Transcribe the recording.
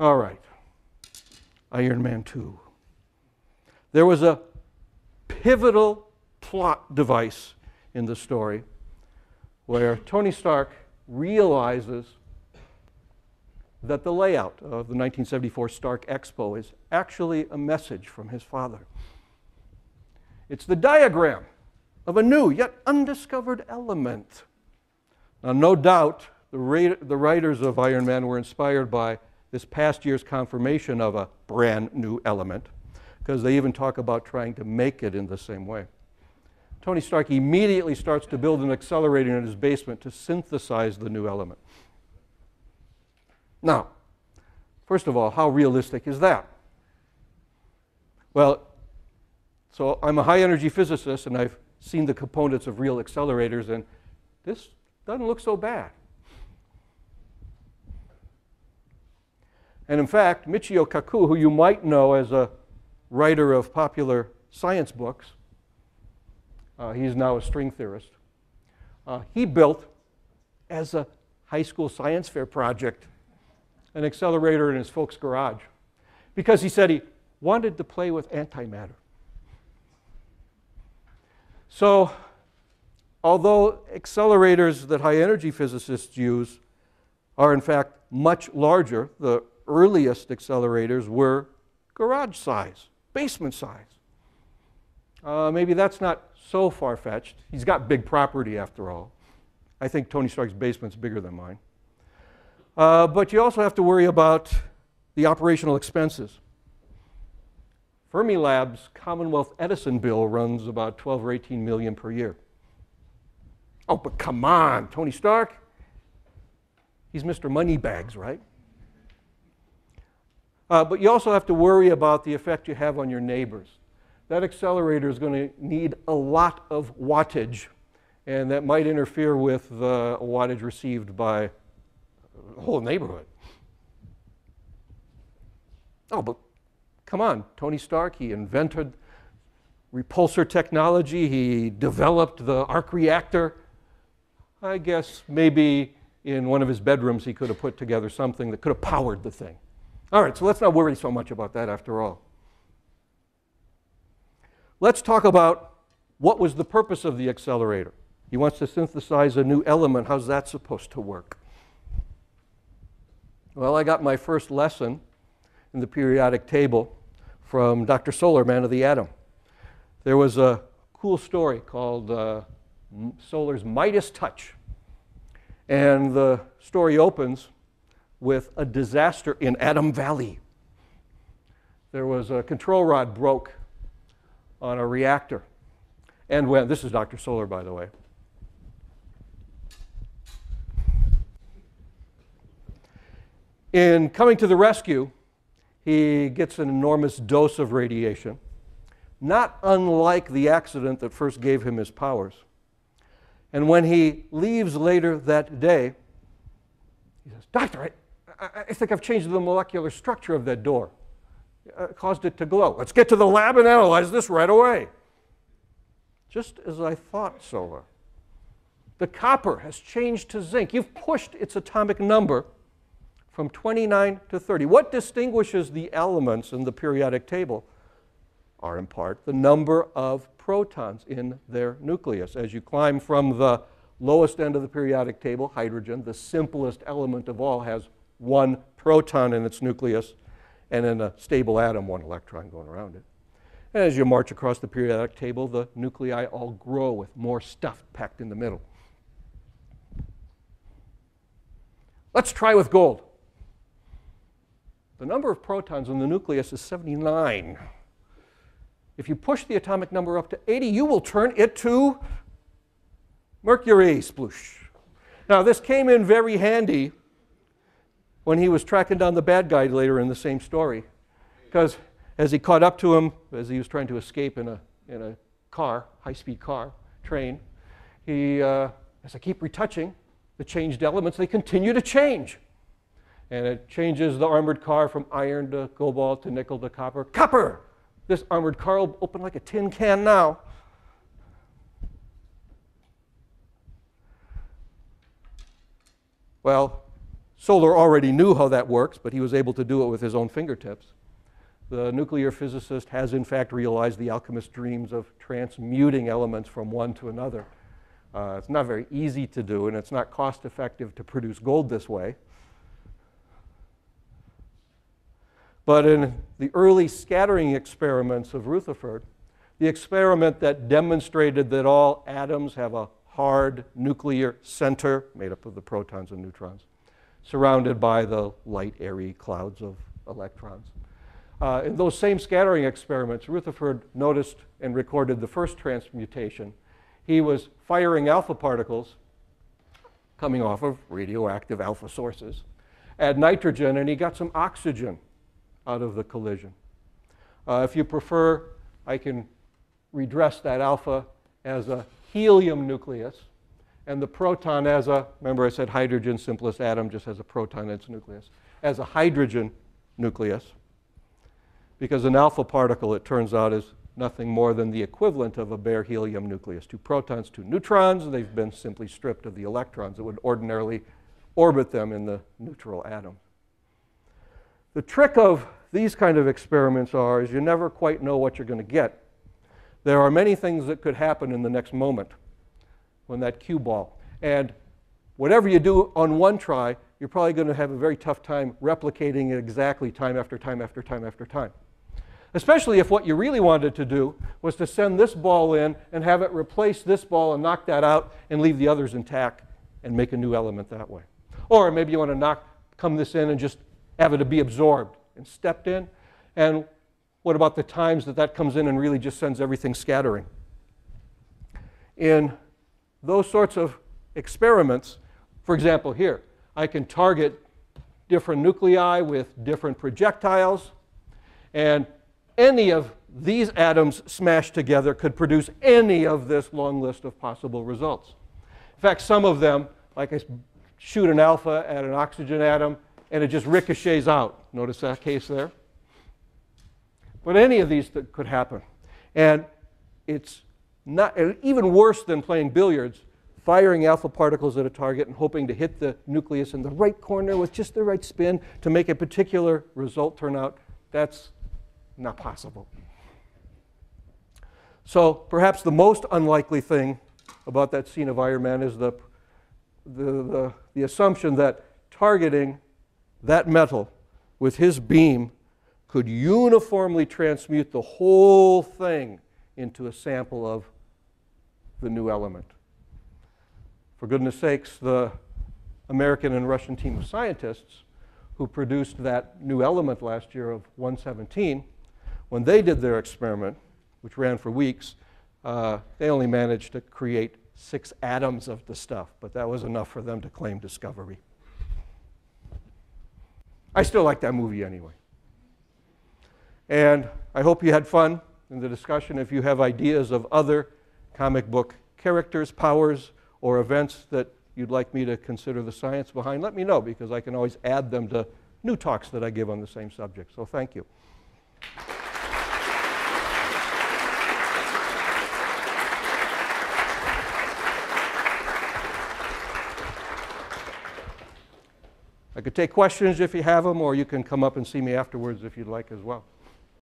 All right. Iron Man 2. There was a pivotal plot device in the story where Tony Stark realizes that the layout of the 1974 Stark Expo is actually a message from his father. It's the diagram of a new yet undiscovered element. Now, no doubt the, the writers of Iron Man were inspired by this past year's confirmation of a brand new element, because they even talk about trying to make it in the same way. Tony Stark immediately starts to build an accelerator in his basement to synthesize the new element. Now, first of all, how realistic is that? Well, so I'm a high energy physicist and I've seen the components of real accelerators, and this doesn't look so bad. And in fact, Michio Kaku, who you might know as a writer of popular science books, uh, he's now a string theorist, uh, he built, as a high school science fair project, an accelerator in his folks' garage because he said he wanted to play with antimatter. So, although accelerators that high energy physicists use are in fact much larger, the earliest accelerators were garage size, basement size. Uh, maybe that's not so far fetched. He's got big property after all. I think Tony Stark's basement's bigger than mine. Uh, but you also have to worry about the operational expenses. Fermilab's Commonwealth Edison bill runs about 12 or 18 million per year. Oh, but come on, Tony Stark. He's Mr. Moneybags, right? Uh, but you also have to worry about the effect you have on your neighbors. That accelerator is going to need a lot of wattage, and that might interfere with the wattage received by the whole neighborhood. Oh, but come on, Tony Stark, he invented repulsor technology, he developed the arc reactor. I guess maybe in one of his bedrooms he could have put together something that could have powered the thing. All right, so let's not worry so much about that after all. Let's talk about what was the purpose of the accelerator. He wants to synthesize a new element. How's that supposed to work? Well, I got my first lesson in the periodic table from Dr. Solar, Man of the Atom. There was a cool story called uh, Solar's Midas Touch. And the story opens with a disaster in Atom Valley. There was a control rod broke on a reactor. And when, this is Dr. Solar, by the way. In coming to the rescue, he gets an enormous dose of radiation, not unlike the accident that first gave him his powers. And when he leaves later that day, he says, Doctor, I, I think I've changed the molecular structure of that door. Uh, caused it to glow. Let's get to the lab and analyze this right away. Just as I thought, Solar. The copper has changed to zinc. You've pushed its atomic number from 29 to 30. What distinguishes the elements in the periodic table are in part the number of protons in their nucleus. As you climb from the lowest end of the periodic table, hydrogen, the simplest element of all, has one proton in its nucleus, and in a stable atom, one electron going around it. And as you march across the periodic table, the nuclei all grow with more stuff packed in the middle. Let's try with gold. The number of protons in the nucleus is 79. If you push the atomic number up to 80, you will turn it to mercury, sploosh. Now, this came in very handy when he was tracking down the bad guy later in the same story. Because as he caught up to him, as he was trying to escape in a, in a car, high speed car, train, he, uh, as I keep retouching the changed elements, they continue to change and it changes the armored car from iron to cobalt to nickel to copper. Copper! This armored car will open like a tin can now. Well, Solar already knew how that works, but he was able to do it with his own fingertips. The nuclear physicist has, in fact, realized the alchemist's dreams of transmuting elements from one to another. Uh, it's not very easy to do, and it's not cost effective to produce gold this way. But in the early scattering experiments of Rutherford, the experiment that demonstrated that all atoms have a hard nuclear center made up of the protons and neutrons, surrounded by the light, airy clouds of electrons. Uh, in those same scattering experiments, Rutherford noticed and recorded the first transmutation. He was firing alpha particles coming off of radioactive alpha sources at nitrogen, and he got some oxygen out of the collision. Uh, if you prefer, I can redress that alpha as a helium nucleus and the proton as a, remember I said hydrogen, simplest atom just has a proton in its nucleus, as a hydrogen nucleus. Because an alpha particle, it turns out, is nothing more than the equivalent of a bare helium nucleus. Two protons, two neutrons, they've been simply stripped of the electrons that would ordinarily orbit them in the neutral atom. The trick of these kind of experiments are is you never quite know what you're going to get. There are many things that could happen in the next moment when that cue ball. And whatever you do on one try, you're probably going to have a very tough time replicating it exactly time after time after time after time. Especially if what you really wanted to do was to send this ball in and have it replace this ball and knock that out and leave the others intact and make a new element that way. Or maybe you want to knock, come this in and just have it to be absorbed and stepped in. And what about the times that that comes in and really just sends everything scattering? In those sorts of experiments, for example, here, I can target different nuclei with different projectiles, and any of these atoms smashed together could produce any of this long list of possible results. In fact, some of them, like I shoot an alpha at an oxygen atom, and it just ricochets out. Notice that case there? But any of these could happen. And it's not even worse than playing billiards, firing alpha particles at a target and hoping to hit the nucleus in the right corner with just the right spin to make a particular result turn out. That's not possible. So perhaps the most unlikely thing about that scene of Iron Man is the, the, the, the assumption that targeting that metal with his beam could uniformly transmute the whole thing into a sample of the new element. For goodness sakes, the American and Russian team of scientists who produced that new element last year of 117, when they did their experiment, which ran for weeks, uh, they only managed to create six atoms of the stuff, but that was enough for them to claim discovery. I still like that movie anyway. And I hope you had fun in the discussion. If you have ideas of other comic book characters, powers, or events that you'd like me to consider the science behind, let me know because I can always add them to new talks that I give on the same subject. So thank you. I could take questions if you have them, or you can come up and see me afterwards if you'd like as well.